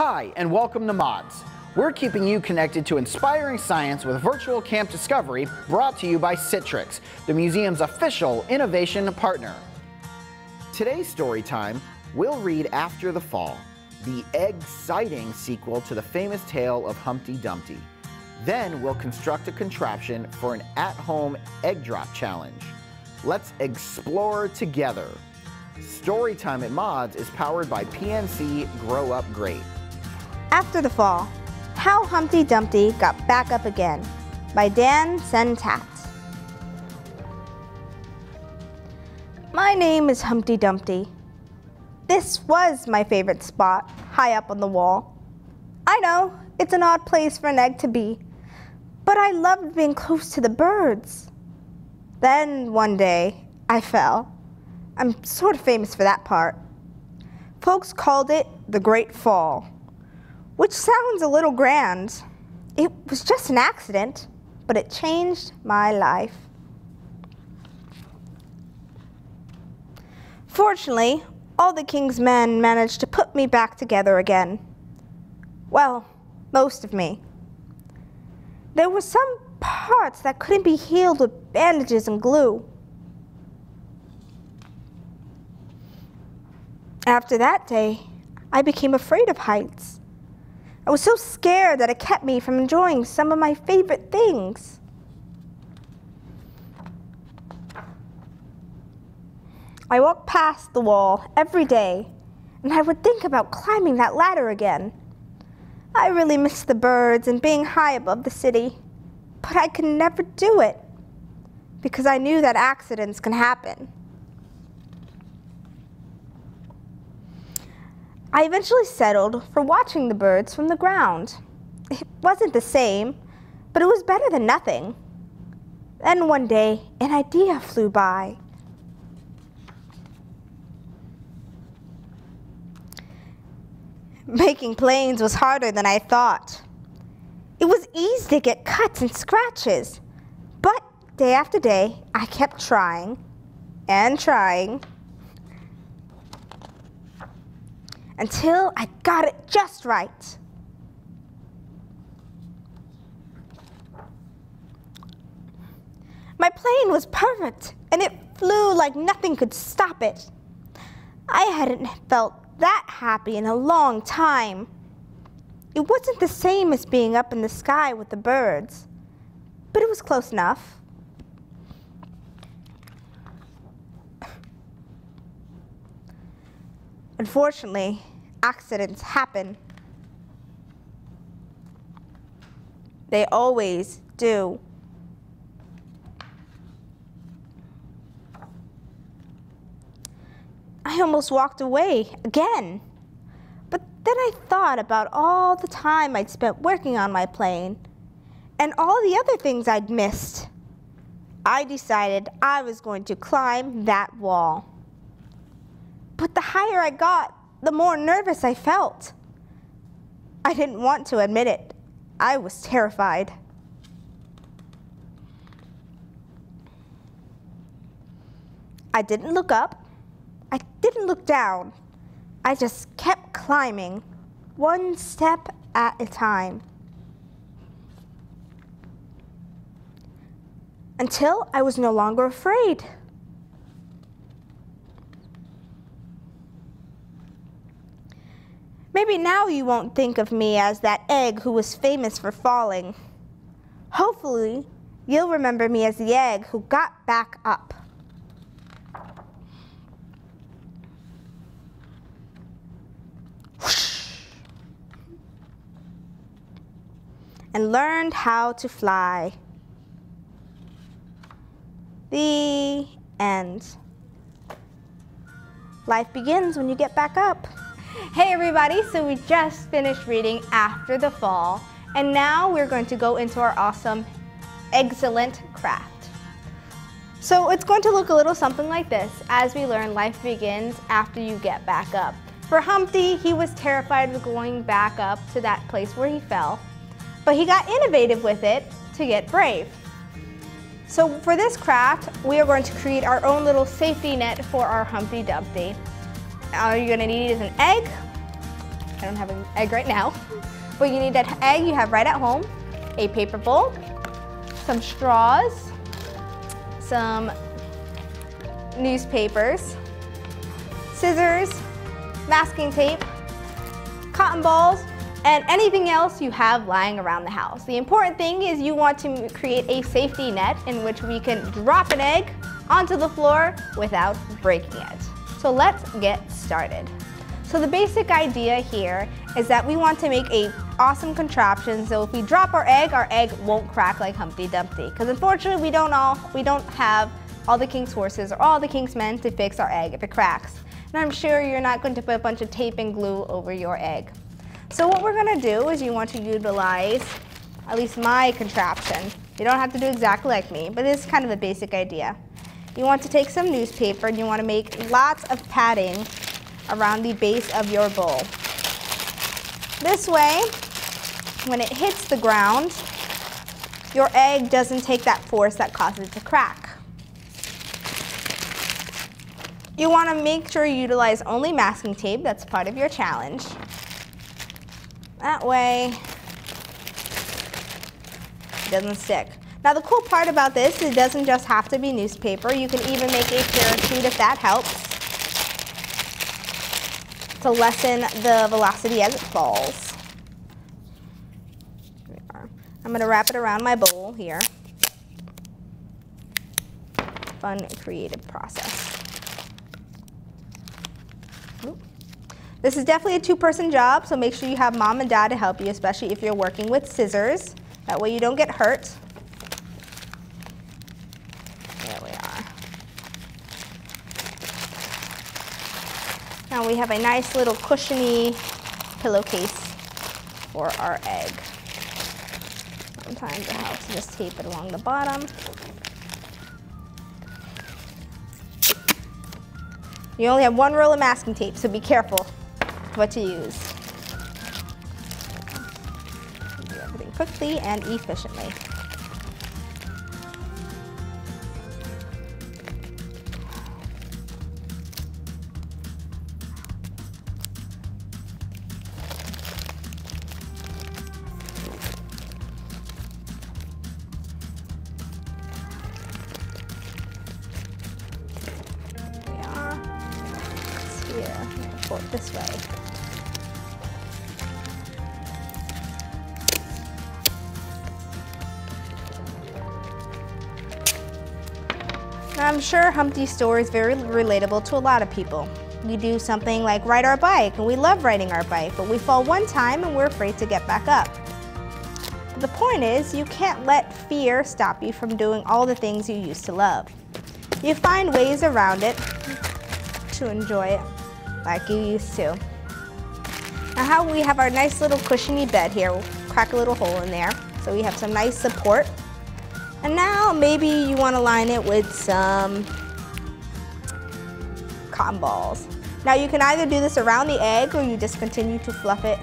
Hi, and welcome to Mods. We're keeping you connected to inspiring science with Virtual Camp Discovery brought to you by Citrix, the museum's official innovation partner. Today's story time, we'll read After the Fall, the exciting sequel to the famous tale of Humpty Dumpty. Then we'll construct a contraption for an at-home egg drop challenge. Let's explore together. Storytime at Mods is powered by PNC Grow Up Great. After the Fall, How Humpty Dumpty Got Back Up Again by Dan Santat. My name is Humpty Dumpty. This was my favorite spot, high up on the wall. I know, it's an odd place for an egg to be, but I loved being close to the birds. Then one day, I fell. I'm sort of famous for that part. Folks called it the Great Fall, which sounds a little grand. It was just an accident, but it changed my life. Fortunately, all the king's men managed to put me back together again. Well, most of me. There were some parts that couldn't be healed with bandages and glue. After that day, I became afraid of heights. I was so scared that it kept me from enjoying some of my favorite things. I walked past the wall every day, and I would think about climbing that ladder again. I really missed the birds and being high above the city, but I could never do it because I knew that accidents can happen. I eventually settled for watching the birds from the ground. It wasn't the same, but it was better than nothing. Then one day, an idea flew by. Making planes was harder than I thought. It was easy to get cuts and scratches, but day after day, I kept trying and trying until I got it just right. My plane was perfect, and it flew like nothing could stop it. I hadn't felt that happy in a long time. It wasn't the same as being up in the sky with the birds, but it was close enough. Unfortunately, accidents happen. They always do. I almost walked away again. But then I thought about all the time I'd spent working on my plane and all the other things I'd missed. I decided I was going to climb that wall. The higher I got, the more nervous I felt. I didn't want to admit it. I was terrified. I didn't look up. I didn't look down. I just kept climbing, one step at a time. Until I was no longer afraid. Maybe now you won't think of me as that egg who was famous for falling. Hopefully, you'll remember me as the egg who got back up. and learned how to fly. The end. Life begins when you get back up. Hey everybody, so we just finished reading After the Fall, and now we're going to go into our awesome, excellent craft. So it's going to look a little something like this as we learn life begins after you get back up. For Humpty, he was terrified of going back up to that place where he fell, but he got innovative with it to get brave. So for this craft, we are going to create our own little safety net for our Humpty Dumpty. All you're gonna need is an egg, I don't have an egg right now. But you need that egg you have right at home, a paper bowl, some straws, some newspapers, scissors, masking tape, cotton balls, and anything else you have lying around the house. The important thing is you want to create a safety net in which we can drop an egg onto the floor without breaking it. So let's get started. So the basic idea here is that we want to make a awesome contraption so if we drop our egg, our egg won't crack like Humpty Dumpty. Because unfortunately we don't all we don't have all the king's horses or all the king's men to fix our egg if it cracks. And I'm sure you're not going to put a bunch of tape and glue over your egg. So what we're gonna do is you want to utilize at least my contraption. You don't have to do exactly like me, but it's kind of a basic idea. You want to take some newspaper and you want to make lots of padding around the base of your bowl. This way, when it hits the ground, your egg doesn't take that force that causes it to crack. You want to make sure you utilize only masking tape, that's part of your challenge. That way, it doesn't stick. Now the cool part about this, is it doesn't just have to be newspaper. You can even make a parachute if that helps to lessen the velocity as it falls. I'm going to wrap it around my bowl here. Fun, creative process. This is definitely a two-person job, so make sure you have mom and dad to help you, especially if you're working with scissors. That way you don't get hurt. There we are. We have a nice little cushiony pillowcase for our egg. Sometimes it helps to just tape it along the bottom. You only have one roll of masking tape, so be careful what to use. Do everything quickly and efficiently. It this way. I'm sure Humpty's story is very relatable to a lot of people. We do something like ride our bike, and we love riding our bike, but we fall one time and we're afraid to get back up. But the point is, you can't let fear stop you from doing all the things you used to love. You find ways around it to enjoy it like you used to. Now how we have our nice little cushiony bed here, we'll crack a little hole in there so we have some nice support and now maybe you want to line it with some cotton balls. Now you can either do this around the egg or you just continue to fluff it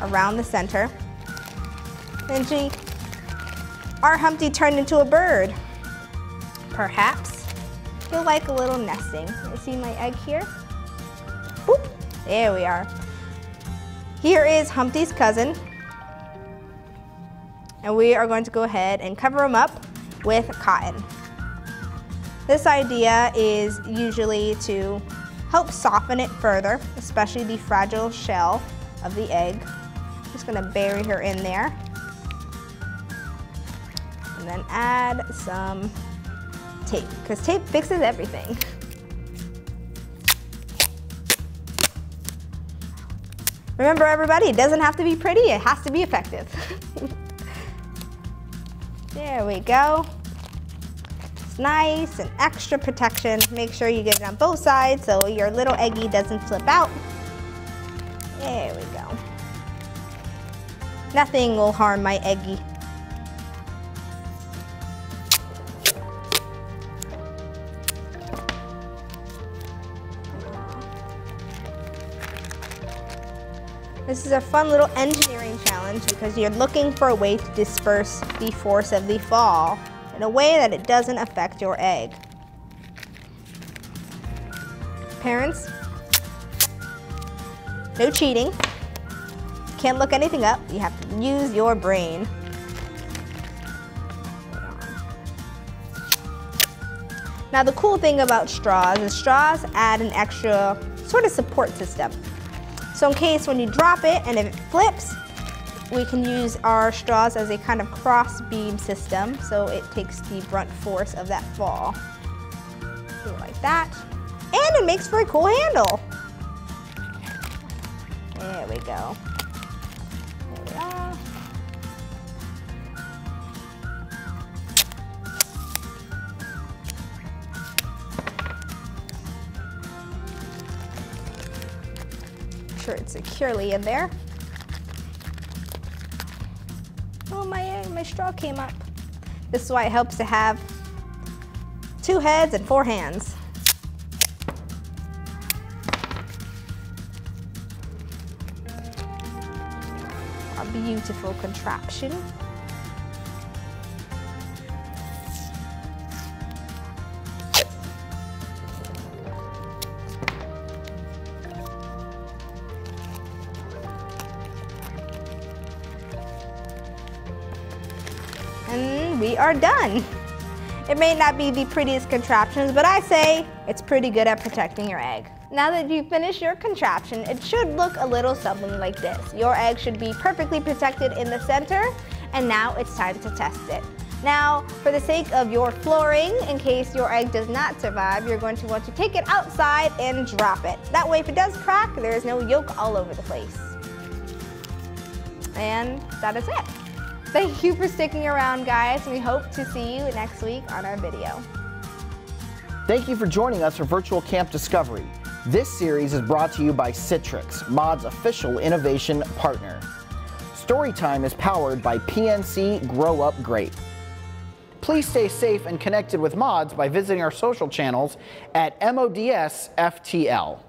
around the center. And see, our Humpty turned into a bird. Perhaps you'll like a little nesting. You see my egg here? There we are. Here is Humpty's cousin. And we are going to go ahead and cover him up with cotton. This idea is usually to help soften it further, especially the fragile shell of the egg. Just gonna bury her in there. And then add some tape, because tape fixes everything. Remember everybody, it doesn't have to be pretty, it has to be effective. There we go. It's nice and extra protection. Make sure you get it on both sides so your little eggy doesn't flip out. There we go. Nothing will harm my eggie. This is a fun little engineering challenge because you're looking for a way to disperse the force of the fall in a way that it doesn't affect your egg. Parents, no cheating. Can't look anything up. You have to use your brain. Now the cool thing about straws is straws add an extra sort of support system. So in case when you drop it and if it flips, we can use our straws as a kind of cross beam system so it takes the brunt force of that fall. Do it like that. And it makes for a cool handle. There we go. Sure it's securely in there. Oh, my, uh, my straw came up. This is why it helps to have two heads and four hands. A beautiful contraption. We are done. It may not be the prettiest contraptions, but I say it's pretty good at protecting your egg. Now that you've finished your contraption, it should look a little something like this. Your egg should be perfectly protected in the center, and now it's time to test it. Now, for the sake of your flooring, in case your egg does not survive, you're going to want to take it outside and drop it. That way, if it does crack, there is no yolk all over the place. And that is it. Thank you for sticking around, guys. We hope to see you next week on our video. Thank you for joining us for Virtual Camp Discovery. This series is brought to you by Citrix, Mod's official innovation partner. Storytime is powered by PNC Grow Up Great. Please stay safe and connected with Mods by visiting our social channels at MODS FTL.